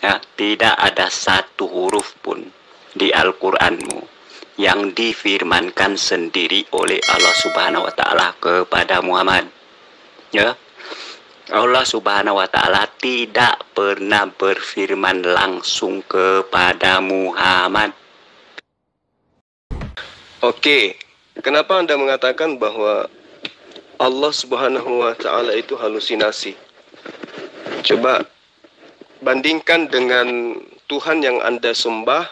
Ya, tidak ada satu huruf pun di Al-Qur'anmu yang difirmankan sendiri oleh Allah Subhanahu wa taala kepada Muhammad. Ya. Allah Subhanahu wa taala tidak pernah berfirman langsung kepada Muhammad. Oke, kenapa Anda mengatakan bahwa Allah Subhanahu wa taala itu halusinasi? Coba bandingkan dengan Tuhan yang Anda sembah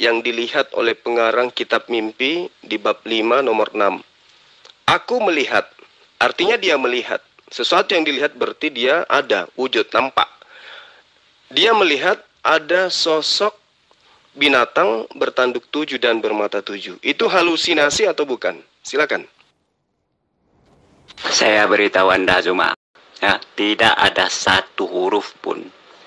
yang dilihat oleh pengarang kitab mimpi di bab 5 nomor 6. Aku melihat, artinya dia melihat. Sesuatu yang dilihat berarti dia ada, wujud, nampak. Dia melihat ada sosok binatang bertanduk tujuh dan bermata tujuh. Itu halusinasi atau bukan? Silakan. Saya beritahu Anda Zuma, ya, tidak ada satu huruf pun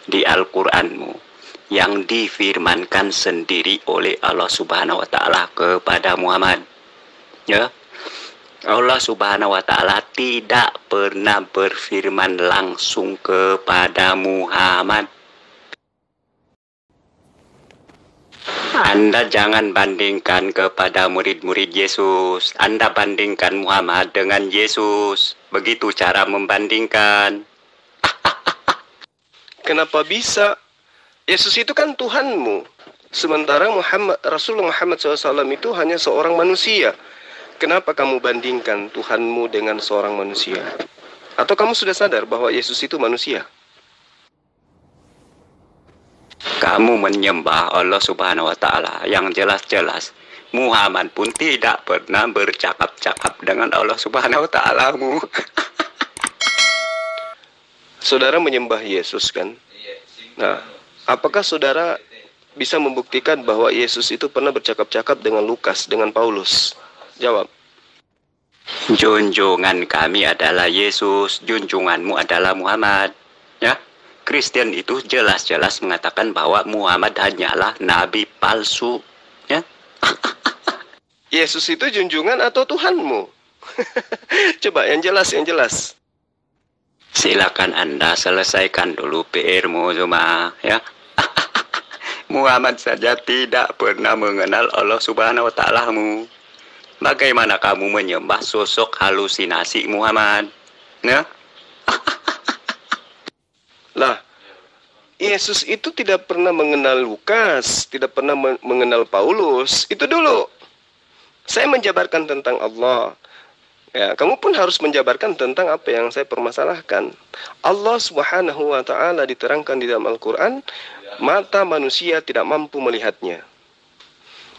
di Al-Qur'anmu yang difirmankan sendiri oleh Allah Subhanahu wa taala kepada Muhammad. Ya. Allah Subhanahu wa taala tidak pernah berfirman langsung kepada Muhammad. Anda jangan bandingkan kepada murid-murid Yesus. Anda bandingkan Muhammad dengan Yesus. Begitu cara membandingkan. Kenapa bisa? Yesus itu kan Tuhanmu. Sementara Muhammad Rasulullah Muhammad SAW itu hanya seorang manusia. Kenapa kamu bandingkan Tuhanmu dengan seorang manusia? Atau kamu sudah sadar bahwa Yesus itu manusia? Kamu menyembah Allah Subhanahu wa taala yang jelas-jelas Muhammad pun tidak pernah bercakap-cakap dengan Allah Subhanahu wa taalamu. Saudara menyembah Yesus kan? Nah, apakah saudara bisa membuktikan bahwa Yesus itu pernah bercakap-cakap dengan Lukas, dengan Paulus? Jawab. Junjungan kami adalah Yesus, junjunganmu adalah Muhammad. Ya, Kristen itu jelas-jelas mengatakan bahwa Muhammad hanyalah nabi palsu. Ya, Yesus itu junjungan atau Tuhanmu? Coba yang jelas, yang jelas. Silakan Anda selesaikan dulu PR-mu Zuma. Ya, Muhammad saja tidak pernah mengenal Allah Subhanahu wa taalamu. Bagaimana kamu menyembah sosok halusinasi Muhammad? Ya? Lah, Yesus itu tidak pernah mengenal Lukas, tidak pernah me- mengenal Paulus. Itu dulu. Saya menjabarkan tentang Allah. Ya, kamu pun harus menjabarkan tentang apa yang saya permasalahkan. Allah Subhanahu wa taala diterangkan di dalam Al-Qur'an, mata manusia tidak mampu melihatnya.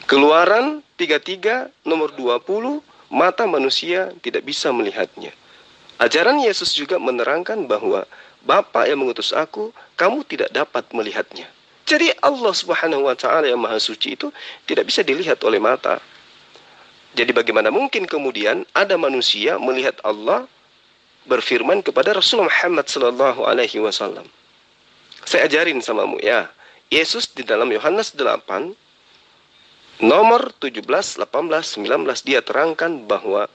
Keluaran 33 nomor 20, mata manusia tidak bisa melihatnya. Ajaran Yesus juga menerangkan bahwa Bapa yang mengutus aku, kamu tidak dapat melihatnya. Jadi Allah Subhanahu wa taala yang maha suci itu tidak bisa dilihat oleh mata. Jadi bagaimana mungkin kemudian ada manusia melihat Allah berfirman kepada Rasul Muhammad sallallahu alaihi wasallam. Saya ajarin samamu ya. Yesus di dalam Yohanes 8 nomor 17, 18, 19 dia terangkan bahwa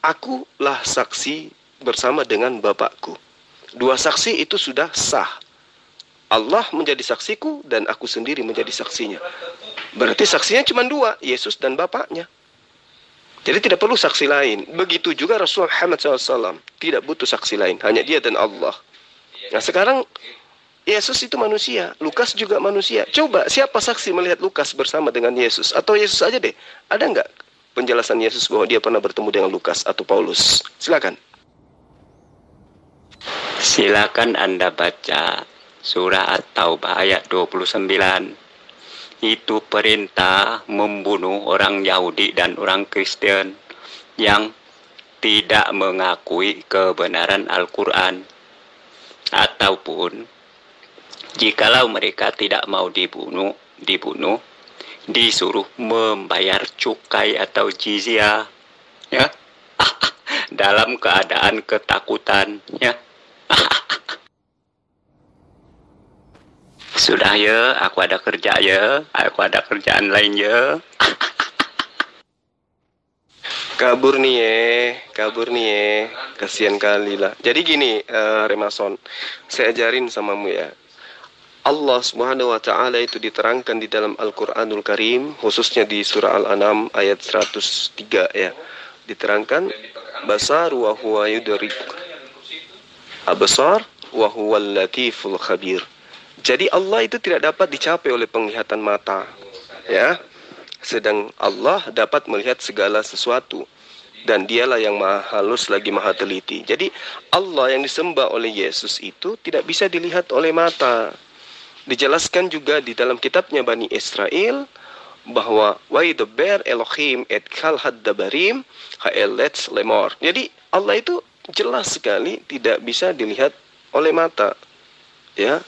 akulah saksi bersama dengan Bapakku. Dua saksi itu sudah sah. Allah menjadi saksiku dan aku sendiri menjadi saksinya. Berarti saksinya cuma dua, Yesus dan Bapaknya. Jadi tidak perlu saksi lain. Begitu juga Rasulullah Muhammad SAW. Tidak butuh saksi lain. Hanya dia dan Allah. Nah sekarang Yesus itu manusia. Lukas juga manusia. Coba siapa saksi melihat Lukas bersama dengan Yesus? Atau Yesus aja deh. Ada nggak penjelasan Yesus bahwa dia pernah bertemu dengan Lukas atau Paulus? Silakan. Silakan Anda baca surah At-Taubah ayat 29. Itu perintah membunuh orang Yahudi dan orang Kristen yang tidak mengakui kebenaran Al-Quran. Ataupun jikalau mereka tidak mau dibunuh, dibunuh, disuruh membayar cukai atau jizyah, ya, dalam keadaan ketakutan, ya. Sudah ya, aku ada kerja ya, aku ada kerjaan lain ya. Kabur nih ye, kabur nih ye, kasihan kali lah. Jadi gini, eh, Remason, saya ajarin samamu ya. Allah Subhanahu wa taala itu diterangkan di dalam Al-Qur'anul Karim khususnya di surah Al-An'am ayat 103 ya. Diterangkan basar wa huwa yudrik absar wa huwal latiful khabir. Jadi Allah itu tidak dapat dicapai oleh penglihatan mata. Ya. Sedang Allah dapat melihat segala sesuatu dan dialah yang maha halus lagi maha teliti. Jadi Allah yang disembah oleh Yesus itu tidak bisa dilihat oleh mata. Dijelaskan juga di dalam kitabnya Bani Israel bahwa bear Elohim et kal haddabarim ha'elets lemor. Jadi Allah itu jelas sekali tidak bisa dilihat oleh mata. Ya,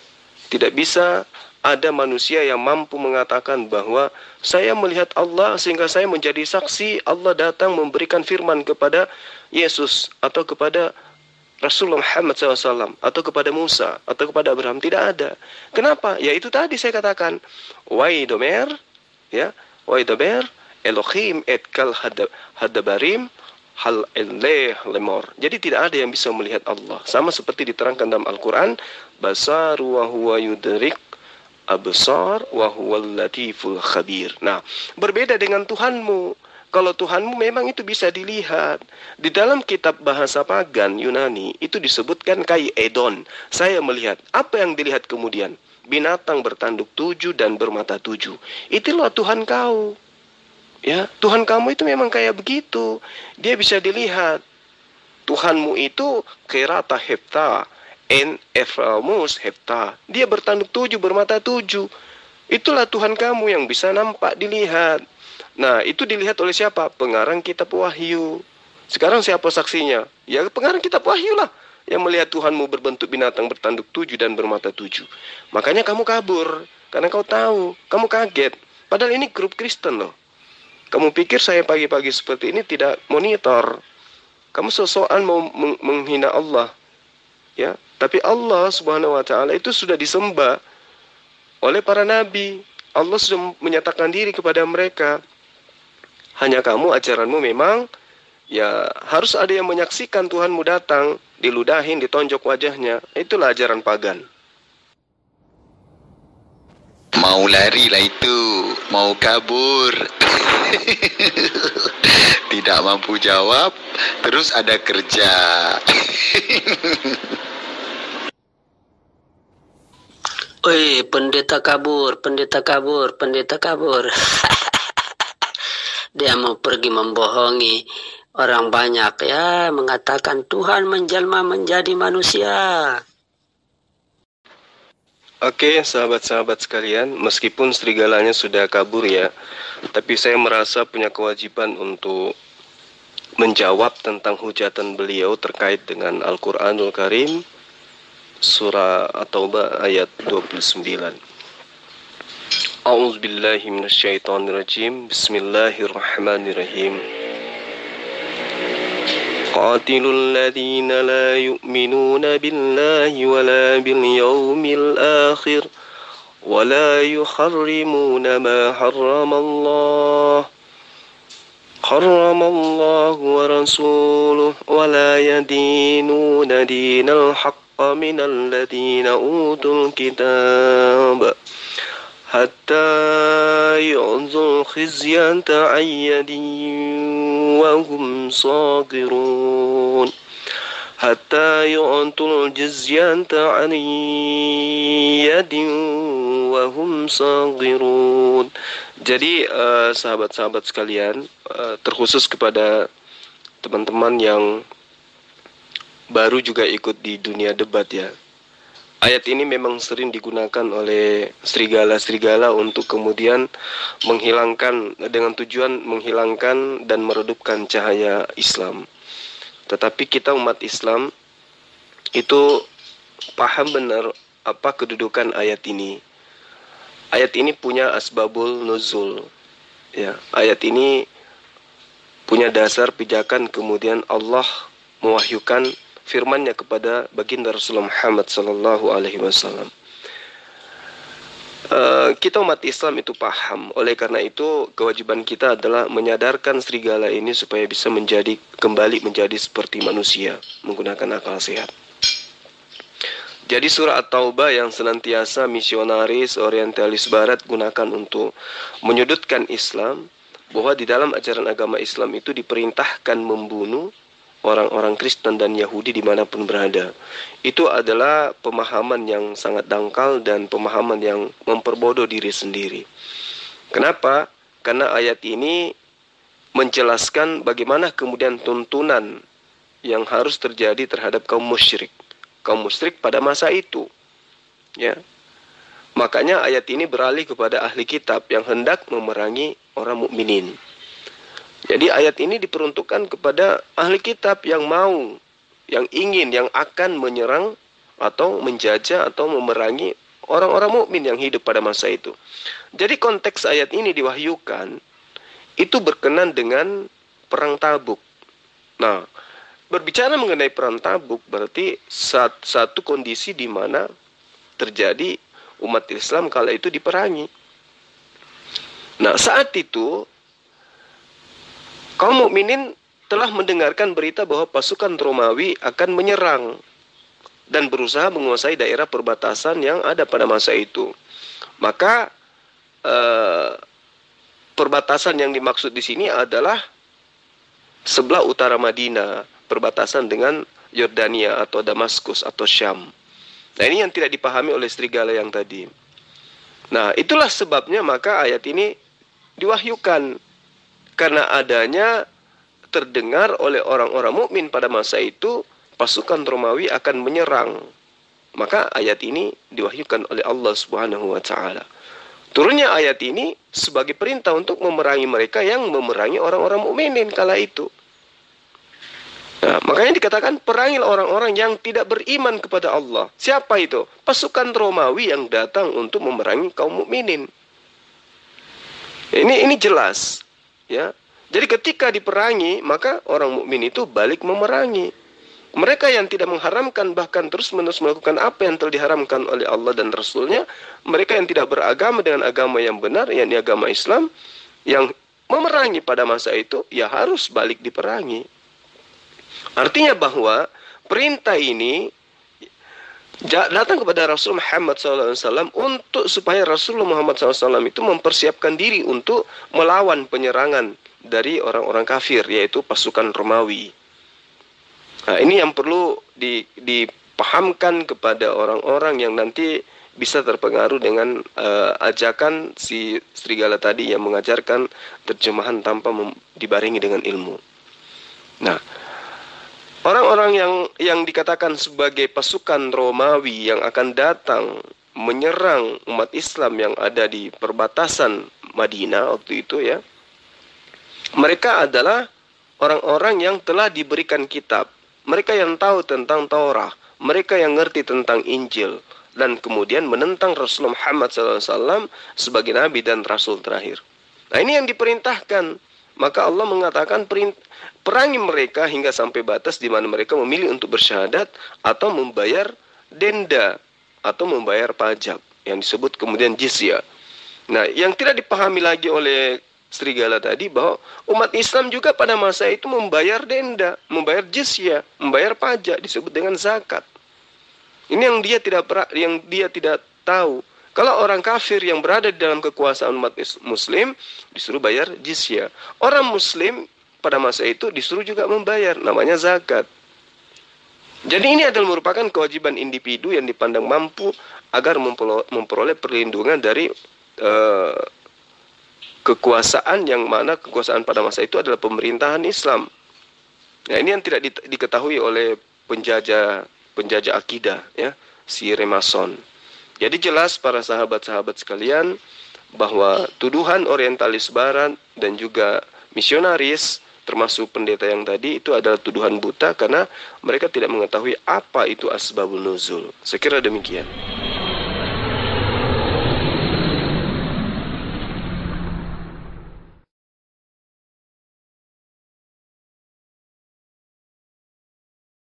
tidak bisa ada manusia yang mampu mengatakan bahwa saya melihat Allah sehingga saya menjadi saksi Allah datang memberikan firman kepada Yesus atau kepada Rasulullah Muhammad SAW atau kepada Musa atau kepada Abraham tidak ada. Kenapa? Ya itu tadi saya katakan. Waidomer, ya, Waidomer, Elohim et kal hadabarim hal eleh lemor. Jadi tidak ada yang bisa melihat Allah. Sama seperti diterangkan dalam Al-Quran. Basar wa huwa yudrik absar wa. Nah, berbeda dengan Tuhanmu. Kalau Tuhanmu memang itu bisa dilihat. Di dalam kitab bahasa pagan Yunani itu disebutkan kai edon. Saya melihat apa yang dilihat kemudian. Binatang bertanduk tujuh dan bermata tujuh. Itulah Tuhan kau. Ya, Tuhan kamu itu memang kayak begitu. Dia bisa dilihat. Tuhanmu itu kerata hepta en eframus hepta. Dia bertanduk tujuh, bermata tujuh. Itulah Tuhan kamu yang bisa nampak dilihat. Nah, itu dilihat oleh siapa? Pengarang kitab Wahyu. Sekarang siapa saksinya? Ya pengarang kitab Wahyu lah yang melihat Tuhanmu berbentuk binatang bertanduk tujuh dan bermata tujuh. Makanya kamu kabur karena kau tahu, kamu kaget. Padahal ini grup Kristen loh. Kamu pikir saya pagi-pagi seperti ini tidak monitor. Kamu sosokan mau menghina Allah. Ya, tapi Allah Subhanahu wa taala itu sudah disembah oleh para nabi. Allah sudah menyatakan diri kepada mereka. Hanya kamu ajaranmu memang ya harus ada yang menyaksikan Tuhanmu datang, diludahin, ditonjok wajahnya. Itulah ajaran pagan. Mau lari lah itu, mau kabur. Tidak mampu jawab, terus ada kerja. Oi, pendeta kabur, pendeta kabur, pendeta kabur. Dia mau pergi membohongi orang banyak ya, mengatakan Tuhan menjelma menjadi manusia. Oke, sahabat-sahabat sekalian, meskipun serigalanya sudah kabur ya, tapi saya merasa punya kewajiban untuk menjawab tentang hujatan beliau terkait dengan Al-Qur'anul Karim surah At-Taubah ayat 29. A'udzu billahi minasyaitonir rajim. Bismillahirrahmanirrahim. قاتلوا الذين لا يؤمنون بالله ولا باليوم الآخر ولا يحرمون ما حرم الله. حرم الله ورسوله ولا يدينون دين الحق من الذين أوتوا الكتاب حتى يعظوا خزيا عن يد وهم صاغرون حتى يعطوا الجزية عن يد وهم صاغرون Jadi sahabat-sahabat uh, sekalian uh, terkhusus kepada teman-teman yang baru juga ikut di dunia debat ya. Ayat ini memang sering digunakan oleh serigala-serigala untuk kemudian menghilangkan dengan tujuan menghilangkan dan meredupkan cahaya Islam. Tetapi kita umat Islam itu paham benar apa kedudukan ayat ini. Ayat ini punya asbabul nuzul. Ya, ayat ini punya dasar pijakan kemudian Allah mewahyukan firmannya kepada baginda Rasulullah Muhammad sallallahu alaihi wasallam. Uh, kita umat Islam itu paham. Oleh karena itu, kewajiban kita adalah menyadarkan serigala ini supaya bisa menjadi kembali menjadi seperti manusia, menggunakan akal sehat. Jadi surah At-Taubah yang senantiasa misionaris orientalis barat gunakan untuk menyudutkan Islam bahwa di dalam ajaran agama Islam itu diperintahkan membunuh orang-orang Kristen dan Yahudi di mana pun berada. Itu adalah pemahaman yang sangat dangkal dan pemahaman yang memperbodoh diri sendiri. Kenapa? Karena ayat ini menjelaskan bagaimana kemudian tuntunan yang harus terjadi terhadap kaum musyrik kaum musyrik pada masa itu. Ya. Makanya ayat ini beralih kepada ahli kitab yang hendak memerangi orang mukminin. Jadi ayat ini diperuntukkan kepada ahli kitab yang mau, yang ingin, yang akan menyerang atau menjajah atau memerangi orang-orang mukmin yang hidup pada masa itu. Jadi konteks ayat ini diwahyukan itu berkenan dengan perang Tabuk. Nah, berbicara mengenai perang tabuk berarti satu kondisi di mana terjadi umat Islam kala itu diperangi. Nah, saat itu kaum mukminin telah mendengarkan berita bahwa pasukan Romawi akan menyerang dan berusaha menguasai daerah perbatasan yang ada pada masa itu. Maka eh, perbatasan yang dimaksud di sini adalah sebelah utara Madinah perbatasan dengan Yordania atau Damaskus atau Syam. Nah ini yang tidak dipahami oleh serigala yang tadi. Nah itulah sebabnya maka ayat ini diwahyukan karena adanya terdengar oleh orang-orang mukmin pada masa itu pasukan Romawi akan menyerang. Maka ayat ini diwahyukan oleh Allah Subhanahu wa taala. Turunnya ayat ini sebagai perintah untuk memerangi mereka yang memerangi orang-orang mukminin kala itu. Nah, makanya dikatakan perangilah orang-orang yang tidak beriman kepada Allah. Siapa itu? Pasukan Romawi yang datang untuk memerangi kaum mukminin. Ini ini jelas, ya. Jadi ketika diperangi, maka orang mukmin itu balik memerangi. Mereka yang tidak mengharamkan bahkan terus-menerus melakukan apa yang telah diharamkan oleh Allah dan Rasulnya, mereka yang tidak beragama dengan agama yang benar, yakni agama Islam, yang memerangi pada masa itu, ya harus balik diperangi. Artinya bahwa perintah ini datang kepada Rasul Muhammad SAW untuk supaya Rasul Muhammad SAW itu mempersiapkan diri untuk melawan penyerangan dari orang-orang kafir yaitu pasukan Romawi. Nah, ini yang perlu di, dipahamkan kepada orang-orang yang nanti bisa terpengaruh dengan uh, ajakan si serigala tadi yang mengajarkan terjemahan tanpa dibarengi dengan ilmu. Nah, Orang-orang yang yang dikatakan sebagai pasukan Romawi yang akan datang menyerang umat Islam yang ada di perbatasan Madinah waktu itu ya. Mereka adalah orang-orang yang telah diberikan kitab. Mereka yang tahu tentang Taurat, mereka yang ngerti tentang Injil dan kemudian menentang Rasulullah Muhammad SAW sebagai nabi dan rasul terakhir. Nah, ini yang diperintahkan. Maka Allah mengatakan perangi mereka hingga sampai batas di mana mereka memilih untuk bersyahadat atau membayar denda atau membayar pajak yang disebut kemudian jizya. Nah, yang tidak dipahami lagi oleh serigala tadi bahwa umat Islam juga pada masa itu membayar denda, membayar jizya, membayar pajak disebut dengan zakat. Ini yang dia tidak yang dia tidak tahu. Kalau orang kafir yang berada di dalam kekuasaan umat muslim disuruh bayar jizya. Orang muslim pada masa itu disuruh juga membayar namanya zakat. Jadi ini adalah merupakan kewajiban individu yang dipandang mampu agar memperoleh perlindungan dari uh, kekuasaan yang mana kekuasaan pada masa itu adalah pemerintahan Islam. Nah, ini yang tidak di, diketahui oleh penjajah penjajah akidah ya, si Remason. Jadi jelas para sahabat-sahabat sekalian bahwa tuduhan orientalis barat dan juga misionaris termasuk pendeta yang tadi itu adalah tuduhan buta karena mereka tidak mengetahui apa itu asbabun nuzul. Sekira demikian.